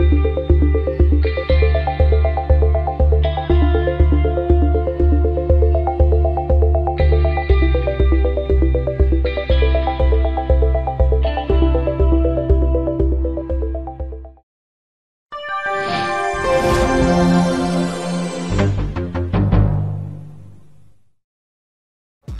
you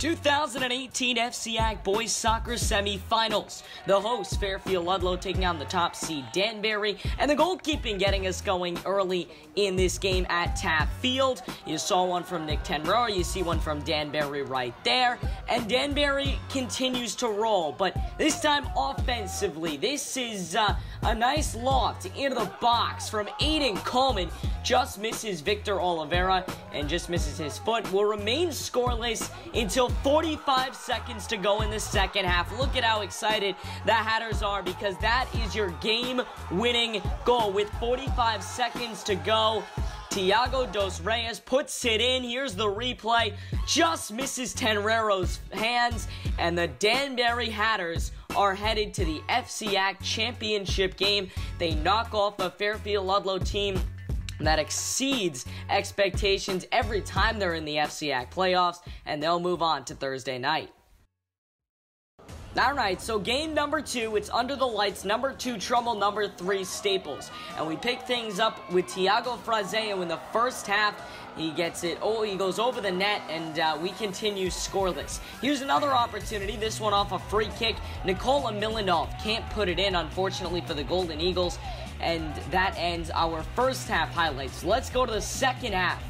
2018 FCIAC Boys Soccer Semifinals. The hosts, Fairfield Ludlowe, taking on the top seed Danbury, and the goalkeeping getting us going early in this game at Taft Field. You saw one from Nick Tenroa, you see one from Danbury right there, and Danbury continues to roll, but this time offensively. This is uh, a nice loft into the box from Aiden Coleman. Just misses Victor Oliveira and just misses his foot. Will remain scoreless until 45 seconds to go in the second half. Look at how excited the Hatters are because that is your game-winning goal with 45 seconds to go. Tiago Dos Reyes puts it in. Here's the replay. Just misses Tenrero's hands, and the Danbury Hatters are headed to the FCIAC championship game. They knock off a Fairfield Ludlowe team that exceeds expectations every time they're in the FCIAC playoffs, and they'll move on to Thursday night. All right, so game number two, it's under the lights, number two, Trumbull, number three, Staples. And we pick things up with Tiago Frazeo in the first half. He gets it, oh, he goes over the net, and uh, we continue scoreless. Here's another opportunity, this one off a free kick. Nikola Milanov can't put it in, unfortunately, for the Golden Eagles. And that ends our first half highlights. Let's go to the second half.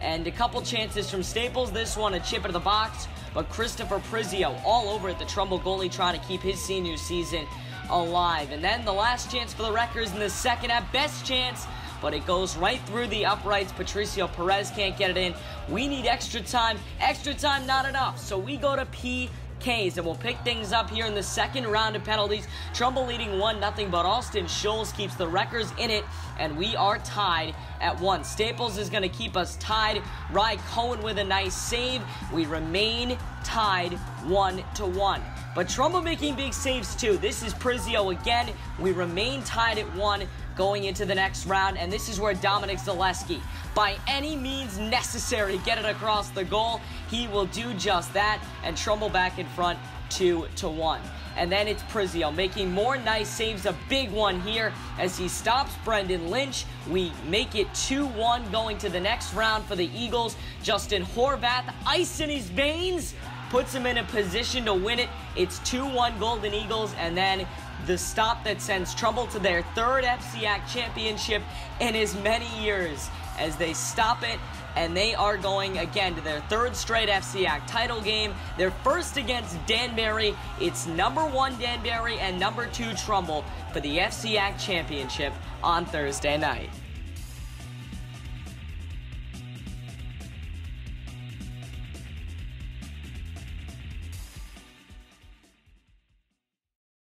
And a couple chances from Staples. This one, a chip into the box. But Christopher Prizio all over at the Trumbull goalie trying to keep his senior season alive. And then the last chance for the Wreckers in the second at Best chance, but it goes right through the uprights. Patricio Perez can't get it in. We need extra time. Extra time, not enough. So we go to P K's. And we'll pick things up here in the second round of penalties. Trumbull leading 1 0, but Austin Scholes keeps the Wreckers in it, and we are tied at 1. Staples is going to keep us tied. Rye Cohen with a nice save. We remain tied 1 to 1. But Trumbull making big saves too. This is Prizio again. We remain tied at 1 going into the next round, and this is where Dominic Zaleski, by any means necessary, get it across the goal. He will do just that, and Trumbull back in front, two to one. And then it's Prizio making more nice saves, a big one here as he stops Brendan Lynch. We make it 2-1 going to the next round for the Eagles. Justin Horvath, ice in his veins, puts him in a position to win it. It's 2-1 Golden Eagles, and then the stop that sends Trumbull to their third FCIAC championship in as many years as they stop it and they are going again to their third straight FCIAC title game. Their first against Danbury. It's number one Danbury and number two Trumbull for the FCIAC championship on Thursday night.